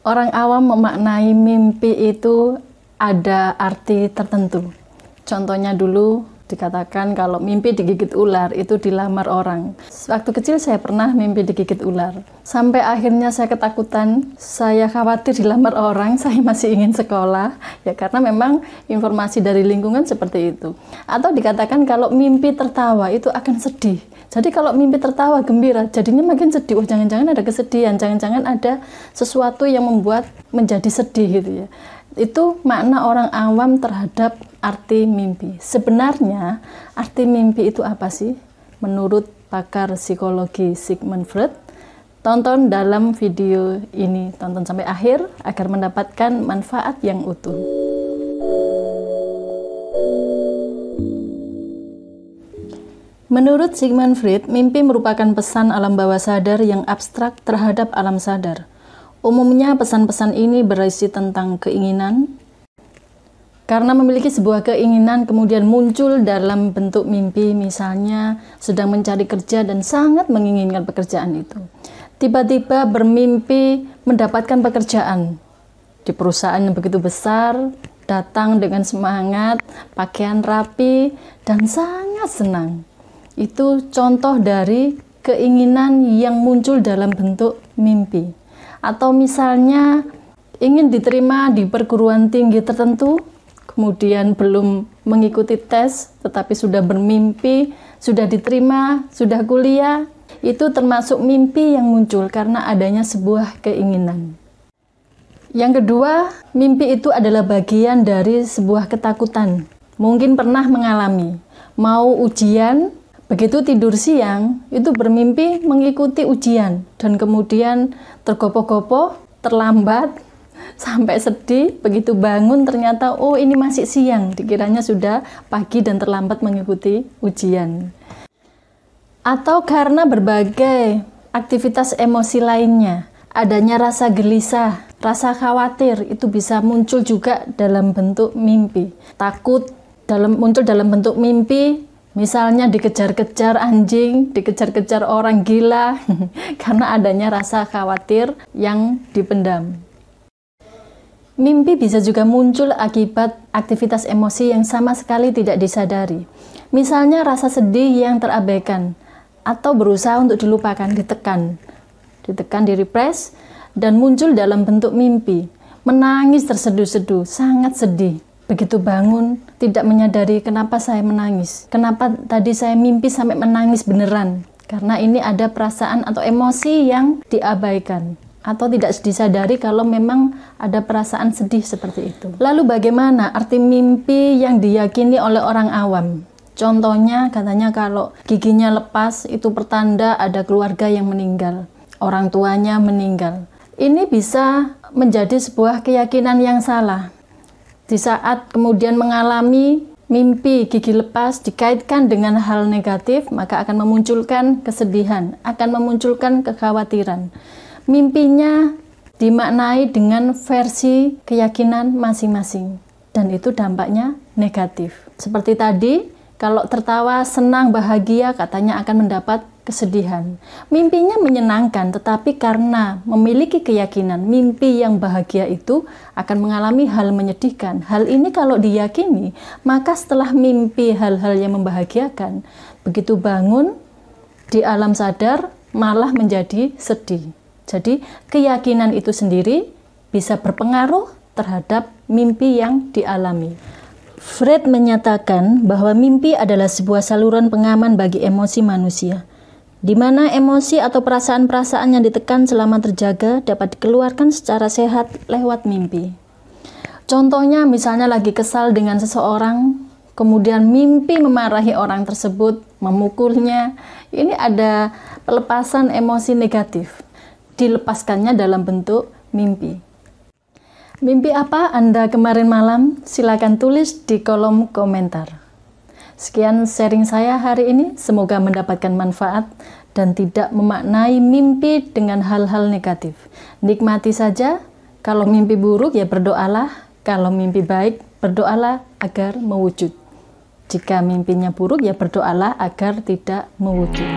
Orang awam memaknai mimpi itu ada arti tertentu. Contohnya dulu dikatakan kalau mimpi digigit ular itu dilamar orang. Waktu kecil saya pernah mimpi digigit ular. Sampai akhirnya saya ketakutan, saya khawatir dilamar orang, saya masih ingin sekolah. Ya karena memang informasi dari lingkungan seperti itu. Atau dikatakan kalau mimpi tertawa itu akan sedih. Jadi kalau mimpi tertawa gembira, jadinya makin sedih. Oh jangan-jangan ada kesedihan, jangan-jangan ada sesuatu yang membuat menjadi sedih gitu ya itu makna orang awam terhadap arti mimpi. Sebenarnya arti mimpi itu apa sih? Menurut pakar psikologi Sigmund Freud, tonton dalam video ini, tonton sampai akhir agar mendapatkan manfaat yang utuh. Menurut Sigmund Freud, mimpi merupakan pesan alam bawah sadar yang abstrak terhadap alam sadar. Umumnya pesan-pesan ini berisi tentang keinginan, karena memiliki sebuah keinginan kemudian muncul dalam bentuk mimpi, misalnya sedang mencari kerja dan sangat menginginkan pekerjaan itu. Tiba-tiba bermimpi mendapatkan pekerjaan di perusahaan yang begitu besar, datang dengan semangat, pakaian rapi, dan sangat senang. Itu contoh dari keinginan yang muncul dalam bentuk mimpi atau misalnya ingin diterima di perguruan tinggi tertentu, kemudian belum mengikuti tes, tetapi sudah bermimpi, sudah diterima, sudah kuliah, itu termasuk mimpi yang muncul karena adanya sebuah keinginan. Yang kedua, mimpi itu adalah bagian dari sebuah ketakutan. Mungkin pernah mengalami, mau ujian, Begitu tidur siang, itu bermimpi mengikuti ujian dan kemudian tergopoh-gopoh, terlambat, sampai sedih, begitu bangun ternyata oh ini masih siang, dikiranya sudah pagi dan terlambat mengikuti ujian. Atau karena berbagai aktivitas emosi lainnya, adanya rasa gelisah, rasa khawatir itu bisa muncul juga dalam bentuk mimpi. Takut dalam muncul dalam bentuk mimpi Misalnya dikejar-kejar anjing, dikejar-kejar orang gila, karena adanya rasa khawatir yang dipendam. Mimpi bisa juga muncul akibat aktivitas emosi yang sama sekali tidak disadari. Misalnya rasa sedih yang terabaikan, atau berusaha untuk dilupakan, ditekan, ditekan, direpres, dan muncul dalam bentuk mimpi. Menangis terseduh-seduh, sangat sedih Begitu bangun, tidak menyadari kenapa saya menangis. Kenapa tadi saya mimpi sampai menangis beneran. Karena ini ada perasaan atau emosi yang diabaikan atau tidak disadari kalau memang ada perasaan sedih seperti itu. Lalu bagaimana arti mimpi yang diyakini oleh orang awam? Contohnya katanya kalau giginya lepas itu pertanda ada keluarga yang meninggal, orang tuanya meninggal. Ini bisa menjadi sebuah keyakinan yang salah di saat kemudian mengalami mimpi gigi lepas dikaitkan dengan hal negatif, maka akan memunculkan kesedihan, akan memunculkan kekhawatiran. Mimpinya dimaknai dengan versi keyakinan masing-masing, dan itu dampaknya negatif. Seperti tadi, kalau tertawa, senang, bahagia, katanya akan mendapat kesedihan. Mimpinya menyenangkan, tetapi karena memiliki keyakinan mimpi yang bahagia itu akan mengalami hal menyedihkan. Hal ini kalau diyakini, maka setelah mimpi hal-hal yang membahagiakan, begitu bangun di alam sadar malah menjadi sedih. Jadi, keyakinan itu sendiri bisa berpengaruh terhadap mimpi yang dialami. Fred menyatakan bahwa mimpi adalah sebuah saluran pengaman bagi emosi manusia di mana emosi atau perasaan-perasaan yang ditekan selama terjaga dapat dikeluarkan secara sehat lewat mimpi. Contohnya misalnya lagi kesal dengan seseorang, kemudian mimpi memarahi orang tersebut, memukulnya, ini ada pelepasan emosi negatif. Dilepaskannya dalam bentuk mimpi. Mimpi apa Anda kemarin malam? Silakan tulis di kolom komentar. Sekian sharing saya hari ini, semoga mendapatkan manfaat dan tidak memaknai mimpi dengan hal-hal negatif. Nikmati saja, kalau mimpi buruk ya berdoalah, kalau mimpi baik berdoalah agar mewujud. Jika mimpinya buruk ya berdoalah agar tidak mewujud.